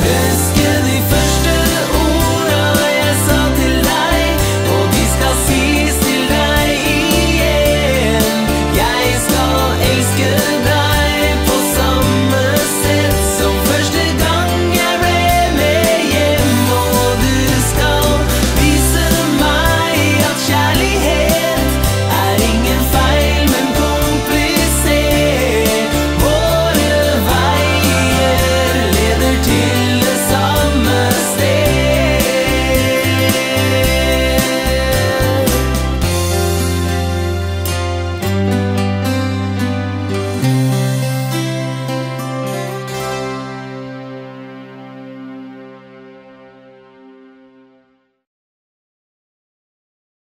His.